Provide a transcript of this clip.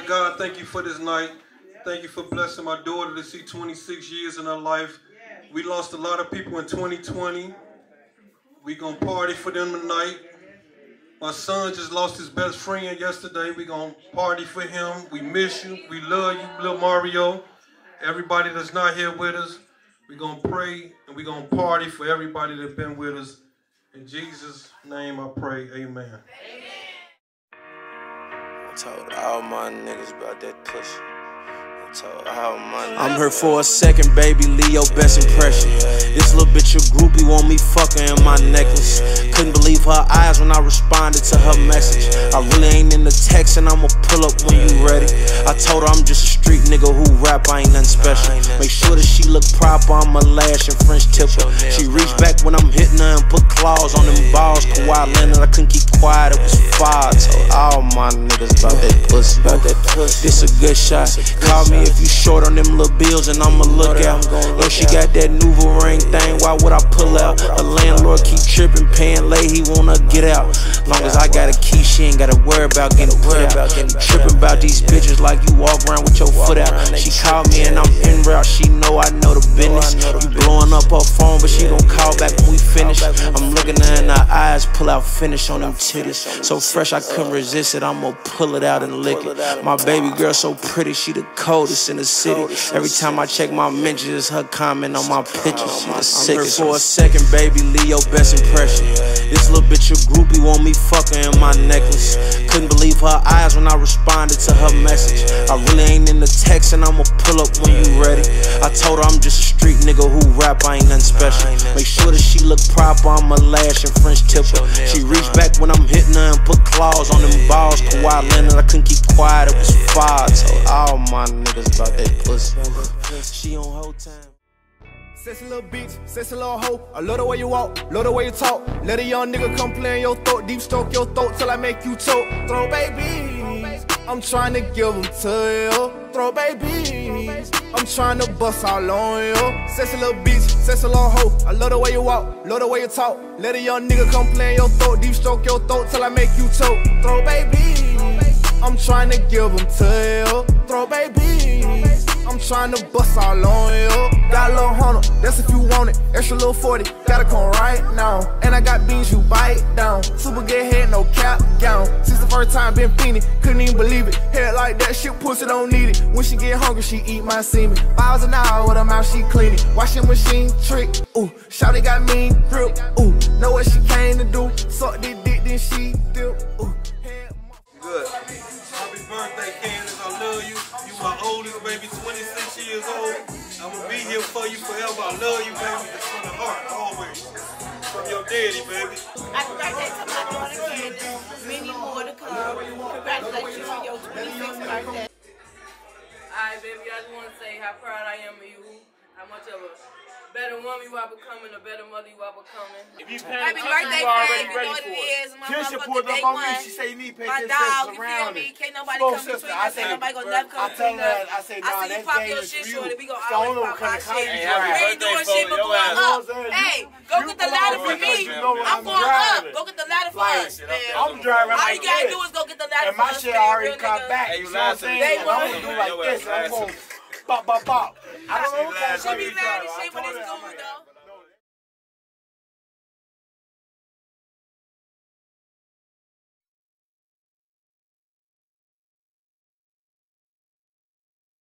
God, thank you for this night. Thank you for blessing my daughter to see 26 years in her life. We lost a lot of people in 2020. We gonna party for them tonight. My son just lost his best friend yesterday. We gonna party for him. We miss you. We love you, little Mario. Everybody that's not here with us, we gonna pray and we gonna party for everybody that's been with us. In Jesus' name I pray, amen. I told all my niggas about that pussy. I'm here for a second, baby. Leo, best impression. This little bitch a groupie want me fucking in my necklace. Couldn't believe her eyes when I responded to her message. I really ain't in the text and I'ma pull up when you ready. I told her I'm just a street nigga who rap, I ain't nothing special. Make sure that she look proper, I'm a lash and French tipper. She reached back when I'm hitting her and put claws on them balls. Kawhi Leonard, I couldn't keep quiet, it was fire. Told all my niggas about that pussy. About that pussy. This a good shot. Call me if you short on them little bills and I'ma look out. Yo, she got that Nouveau ring thing, why would I pull out? A landlord keep tripping, paying late, he wanna get out. Long as I got a key, she ain't gotta worry about getting put out. Tripping about these bitches like you walk around with your foot out. She called me and I'm in route, she know I know the business. You blowing up her phone, but she gon' call back when we finish. I'm looking her in her eyes, pull out finish on them titties. So fresh, I couldn't resist it, I'ma pull it out and lick it. My baby girl so pretty, she the coldest in the city. Every time I check my mentions, her comment on my pictures. She the sickest. for a second, baby, Leo, best impression. This little bitch a groupie want me fucking in my necklace. Couldn't believe her eyes when I responded to her message. I really ain't in the text and I'ma pull up when you ready. I told her I'm just a street nigga who rap, I ain't nothing special. Make sure that she look proper, I'm a lash and French tipper. She reached back when I'm hitting her and put claws on them balls. Kawhi Leonard, I couldn't keep quiet, it was fire. I told all my niggas about that pussy. She on whole time. Sexy little bitch, sexy little hoe. I love the way you walk, love the way you talk. Let a young nigga come play in your throat, deep stroke your throat till I make you choke. Throw babies, I'm trying to give them to you. Throw babies, I'm trying to bust all on you. Sexy little bitch, sexy little hoe. I love the way you walk, love the way you talk. Let a young nigga come play in your throat, deep stroke your throat till I make you choke. Throw babies, I'm trying to give them to you. Throw babies. I'm trying to bust all on you. Got a little hundred, that's if you want it. Extra little 40, gotta come right now. And I got beans you bite down. Super good head, no cap gown. Since the first time been fiending, couldn't even believe it. Head like that, shit pussy don't need it. When she get hungry, she eat my semen. Fives an hour with her mouth, she clean it. Washing machine trick, ooh. Shawty got mean grip, ooh. Know what she came to do. Suck this dick, then she dip, ooh. Good. Happy birthday, I love you, baby. It's from the heart, always. From your daddy, baby. Happy birthday to my daughter Candance. Many more to come. Congratulations on your 26th birthday. Alright, baby, I just want to say how proud I am of you. How much of a better woman you are becoming, a better mother you are becoming. If you paying Happy birthday, you already Fred. You ready know what for it it. is. My Tisha motherfucker pulled day up on me. one. She say you need to pay My attention dog, to you feel surroundings. me? Can't nobody Slow come sister, between I us. say, Ain't nobody gonna never come I tell between her, us. I say, I nah, see you that pop game your is shit, for you. shorty. We gonna It's the always only pop one our kinda shit. kind We of drive. ain't doing shit but Your going ass. up. You know what I'm saying? Hey, go You get the belong ladder to for me me. 'cause you know what I'm I'm going up. driving. Go get the ladder for Like, us, man. I'm driving All like you gotta this. do is go get the ladder And for my us. shit man, already real back. You you know what I'm lied to me. saying? They And I'm gonna do like this. I'm lied to going bop, bop, bop. I don't know what She be mad I shit, but it's cool though.